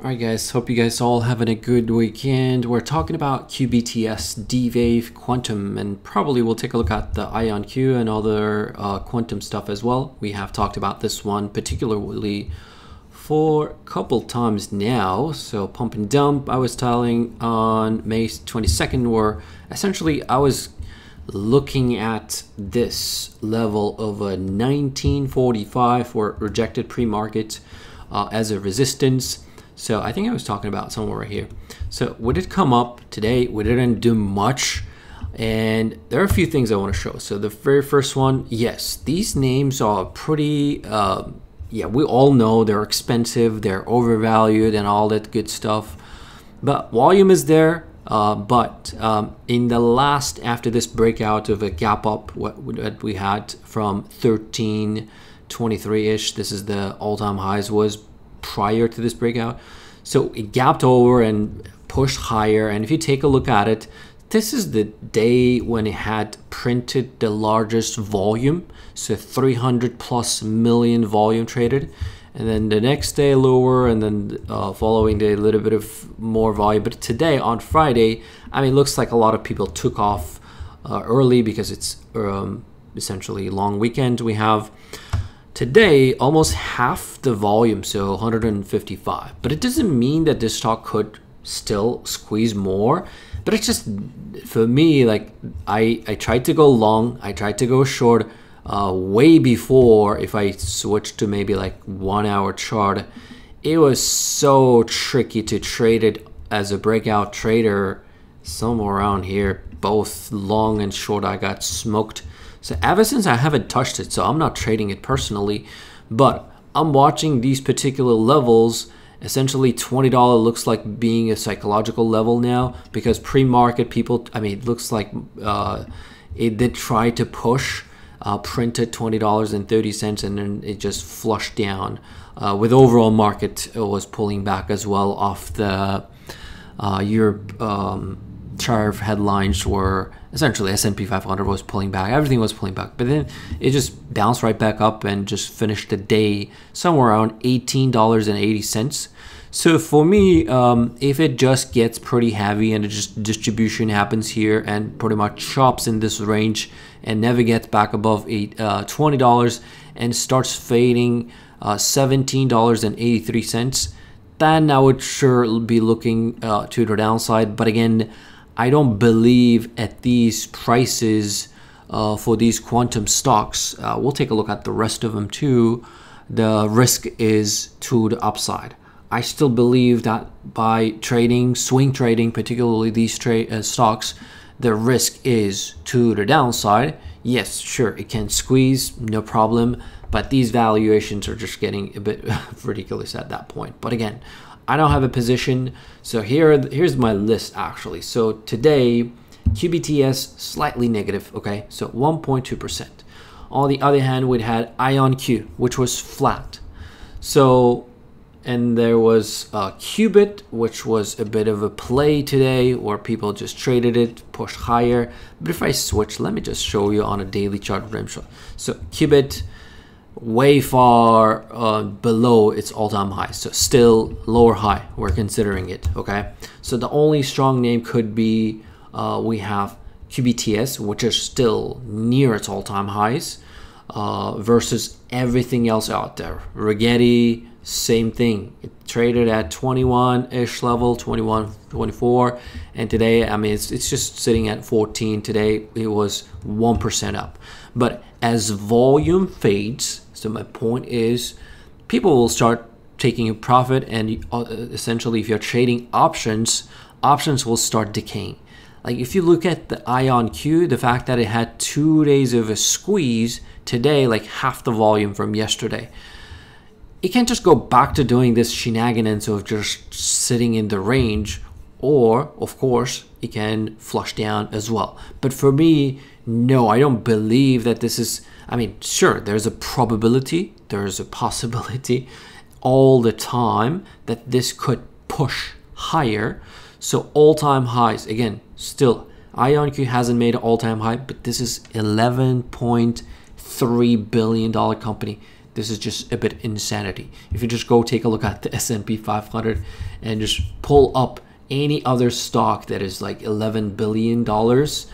Alright guys, hope you guys all having a good weekend. We're talking about QBTS, D-Wave, Quantum, and probably we'll take a look at the IonQ and other uh, Quantum stuff as well. We have talked about this one particularly for a couple times now. So pump and dump, I was telling on May 22nd, where essentially I was looking at this level of a 1945 for rejected pre-market uh, as a resistance so I think I was talking about somewhere right here. So would it come up today? We didn't do much. And there are a few things I want to show. So the very first one, yes, these names are pretty, uh, yeah, we all know they're expensive, they're overvalued and all that good stuff. But volume is there. Uh, but um, in the last, after this breakout of a gap up, what, what we had from 1323-ish, this is the all-time highs was prior to this breakout. So it gapped over and pushed higher. And if you take a look at it, this is the day when it had printed the largest volume. So 300 plus million volume traded. And then the next day lower, and then uh, following day a little bit of more volume. But today on Friday, I mean, it looks like a lot of people took off uh, early because it's um, essentially long weekend. We have Today, almost half the volume, so 155. But it doesn't mean that this stock could still squeeze more. But it's just, for me, like, I, I tried to go long, I tried to go short uh, way before if I switched to maybe like one hour chart. It was so tricky to trade it as a breakout trader somewhere around here. Both long and short, I got smoked so ever since I haven't touched it, so I'm not trading it personally, but I'm watching these particular levels. Essentially, $20 looks like being a psychological level now because pre-market people, I mean, it looks like uh, it did try to push uh, printed $20.30 and then it just flushed down uh, with overall market it was pulling back as well off the uh, Europe um, headlines were essentially S&P 500 was pulling back. Everything was pulling back, but then it just bounced right back up and just finished the day somewhere around $18.80. So for me, um, if it just gets pretty heavy and it just distribution happens here and pretty much chops in this range and never gets back above eight, uh, $20 and starts fading uh, $17.83, then I would sure be looking uh, to the downside. But again, I don't believe at these prices uh, for these quantum stocks, uh, we'll take a look at the rest of them too, the risk is to the upside. I still believe that by trading, swing trading, particularly these trade uh, stocks, the risk is to the downside. Yes, sure, it can squeeze, no problem, but these valuations are just getting a bit ridiculous at that point. But again, I don't have a position. So here, here's my list actually. So today, QBTS slightly negative, okay? So 1.2%. On the other hand, we had IonQ, which was flat. So, and there was uh, Qubit, which was a bit of a play today, where people just traded it, pushed higher. But if I switch, let me just show you on a daily chart. So Qubit, way far uh, below its all-time high. So still lower high we're considering it okay? So the only strong name could be uh, we have QBTS which is still near its all-time highs uh, versus everything else out there. Rigetti same thing. It traded at 21-ish level 21 24 and today I mean it's, it's just sitting at 14 today it was 1% up. But as volume fades so my point is, people will start taking a profit, and uh, essentially, if you're trading options, options will start decaying. Like if you look at the Ion IonQ, the fact that it had two days of a squeeze today, like half the volume from yesterday, it can't just go back to doing this shenanigans of just sitting in the range, or of course, it can flush down as well. But for me, no, I don't believe that this is I mean, sure, there's a probability, there's a possibility all the time that this could push higher. So all-time highs, again, still, IonQ hasn't made an all-time high, but this is 11.3 billion dollar company. This is just a bit insanity. If you just go take a look at the S&P 500 and just pull up any other stock that is like 11 billion dollars,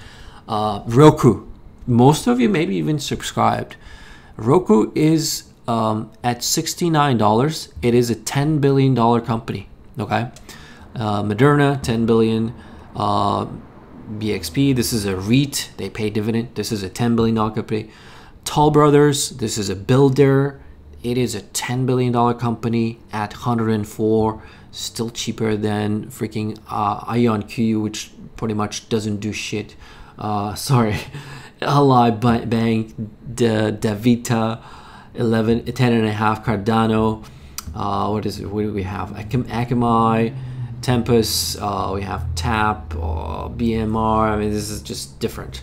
uh, Roku. Most of you maybe even subscribed. Roku is um, at $69. It is a $10 billion company. Okay. Uh, Moderna, 10 billion. Uh, BXP, this is a REIT. They pay dividend. This is a $10 billion company. Toll Brothers, this is a builder. It is a $10 billion company at 104, still cheaper than freaking uh, IonQ, which pretty much doesn't do shit. Uh, sorry, Ally Bank, De, DaVita, 11, 10 and a half, Cardano. Uh, what is it? What do we have? Akamai, Tempus, uh, we have TAP, uh, BMR. I mean, this is just different.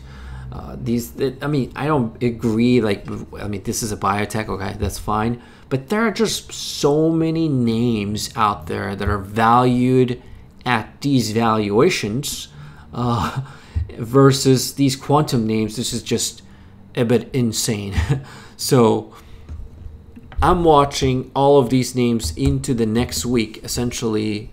Uh, these, I mean, I don't agree. Like, I mean, this is a biotech. Okay, that's fine. But there are just so many names out there that are valued at these valuations uh, versus these quantum names. This is just a bit insane. so I'm watching all of these names into the next week, essentially.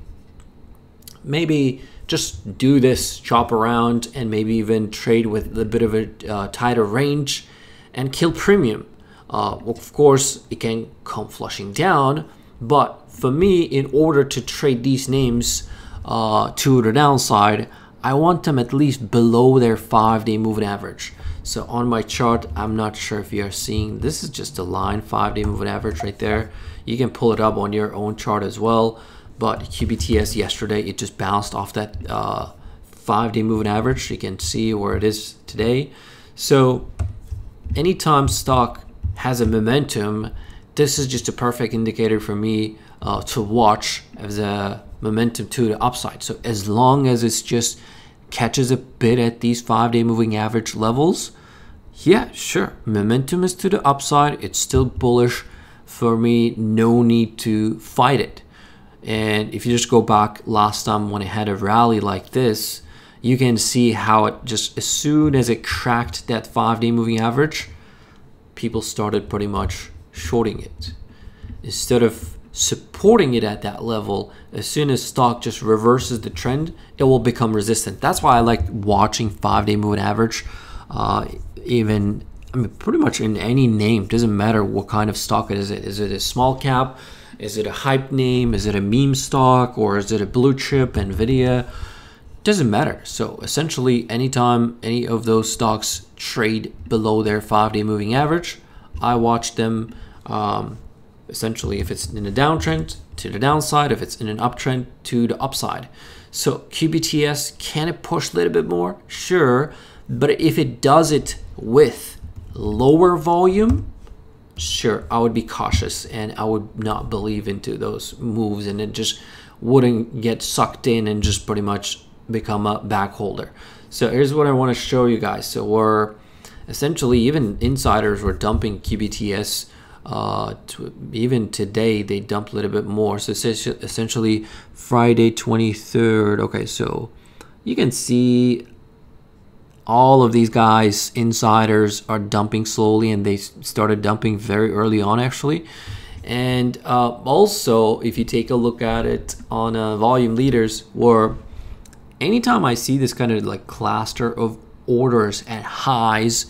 Maybe just do this, chop around, and maybe even trade with a bit of a uh, tighter range and kill premium. Uh, of course, it can come flushing down, but for me, in order to trade these names uh, to the downside, I want them at least below their five day moving average. So on my chart, I'm not sure if you are seeing, this is just a line, five day moving average right there. You can pull it up on your own chart as well. But QBTS yesterday, it just bounced off that uh, five day moving average. You can see where it is today. So anytime stock has a momentum, this is just a perfect indicator for me uh, to watch as a momentum to the upside. So as long as it's just catches a bit at these five day moving average levels, yeah, sure. Momentum is to the upside. It's still bullish for me. No need to fight it. And if you just go back last time when it had a rally like this, you can see how it just as soon as it cracked that five day moving average, people started pretty much shorting it. Instead of supporting it at that level, as soon as stock just reverses the trend, it will become resistant. That's why I like watching five day moving average. Uh, even, I mean, pretty much in any name, doesn't matter what kind of stock it is. Is it a small cap? Is it a hype name? Is it a meme stock? Or is it a blue chip, NVIDIA? Doesn't matter. So essentially, anytime any of those stocks trade below their five day moving average, I watch them um, essentially if it's in a downtrend to the downside, if it's in an uptrend to the upside. So QBTS, can it push a little bit more? Sure. But if it does it with lower volume, sure, I would be cautious and I would not believe into those moves and it just wouldn't get sucked in and just pretty much become a back holder. So here's what I want to show you guys. So we're essentially even insiders were dumping QBTS. Uh, to, even today they dumped a little bit more. So essentially Friday 23rd. Okay, so you can see all of these guys, insiders, are dumping slowly, and they started dumping very early on, actually. And uh, also, if you take a look at it on uh, volume leaders, where anytime I see this kind of like cluster of orders at highs,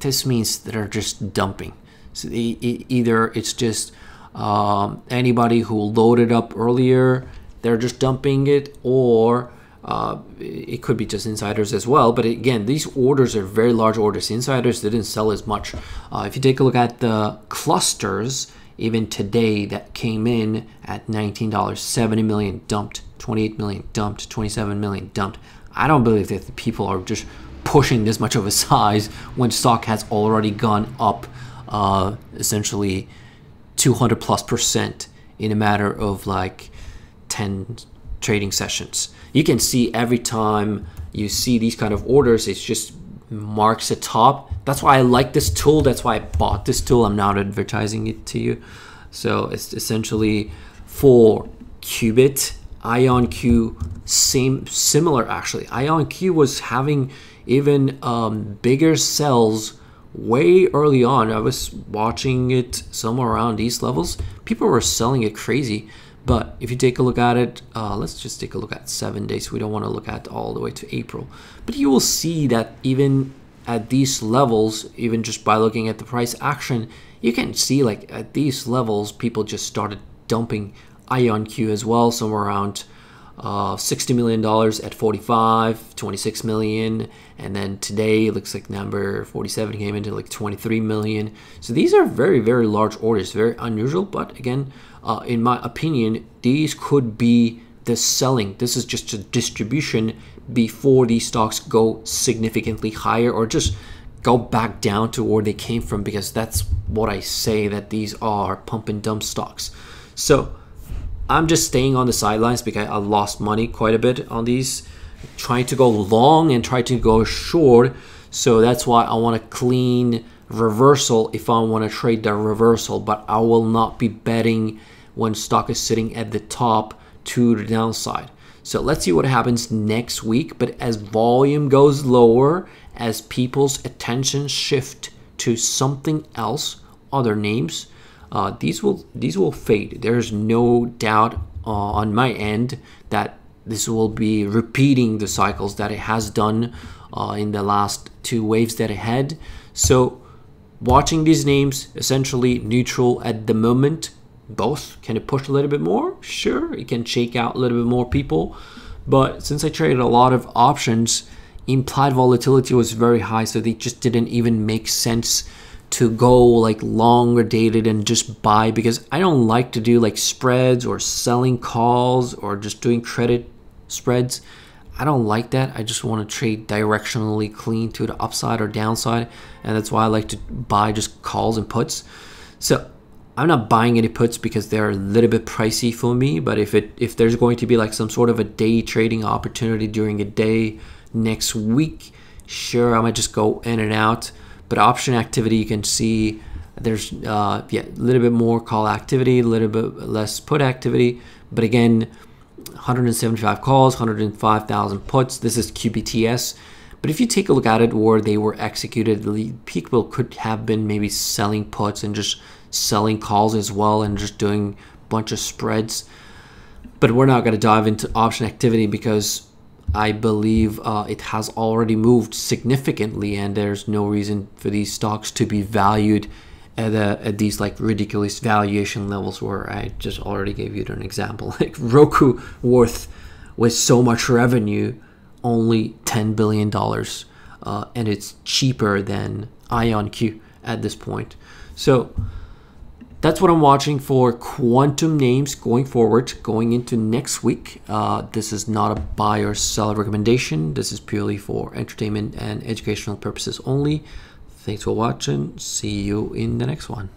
this means that they're just dumping. So they, either it's just um, anybody who loaded up earlier, they're just dumping it, or uh, it could be just insiders as well, but again, these orders are very large orders. Insiders didn't sell as much. Uh, if you take a look at the clusters, even today that came in at $19, 70 million dumped, 28 million dumped, 27 million dumped. I don't believe that people are just pushing this much of a size when stock has already gone up uh, essentially 200 plus percent in a matter of like 10 trading sessions you can see every time you see these kind of orders, it just marks a top. That's why I like this tool. That's why I bought this tool. I'm not advertising it to you. So it's essentially for Qubit, IonQ, same, similar actually. IonQ was having even um, bigger sells way early on. I was watching it somewhere around these levels. People were selling it crazy. But if you take a look at it, uh, let's just take a look at seven days. We don't want to look at all the way to April. But you will see that even at these levels, even just by looking at the price action, you can see like at these levels, people just started dumping IonQ as well, somewhere around uh, $60 million at 45, 26 million. And then today it looks like number 47 came into like 23 million. So these are very, very large orders, very unusual. But again, uh, in my opinion, these could be the selling. This is just a distribution before these stocks go significantly higher or just go back down to where they came from because that's what I say that these are pump and dump stocks. So I'm just staying on the sidelines because I lost money quite a bit on these, trying to go long and try to go short. So that's why I want a clean reversal if I want to trade the reversal, but I will not be betting when stock is sitting at the top to the downside. So let's see what happens next week. But as volume goes lower, as people's attention shift to something else, other names, uh, these will these will fade. There's no doubt uh, on my end that this will be repeating the cycles that it has done uh, in the last two waves that it had. So watching these names essentially neutral at the moment. Both can it push a little bit more? Sure, it can shake out a little bit more people. But since I traded a lot of options, implied volatility was very high, so they just didn't even make sense to go like longer dated and just buy because I don't like to do like spreads or selling calls or just doing credit spreads. I don't like that. I just want to trade directionally clean to the upside or downside. And that's why I like to buy just calls and puts. So I'm not buying any puts because they're a little bit pricey for me. But if it if there's going to be like some sort of a day trading opportunity during a day next week, sure, I might just go in and out. But option activity, you can see there's uh, yeah, a little bit more call activity, a little bit less put activity. But again, 175 calls, 105,000 puts. This is QBTS. But if you take a look at it where they were executed, the people could have been maybe selling puts and just selling calls as well and just doing a bunch of spreads. But we're not going to dive into option activity because I believe uh, it has already moved significantly, and there's no reason for these stocks to be valued at, a, at these like ridiculous valuation levels where I just already gave you an example. Like Roku worth with so much revenue, only $10 billion, uh, and it's cheaper than IonQ at this point. So that's what I'm watching for quantum names going forward, going into next week. Uh, this is not a buy or sell recommendation. This is purely for entertainment and educational purposes only. Thanks for watching. See you in the next one.